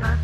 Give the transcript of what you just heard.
Bye.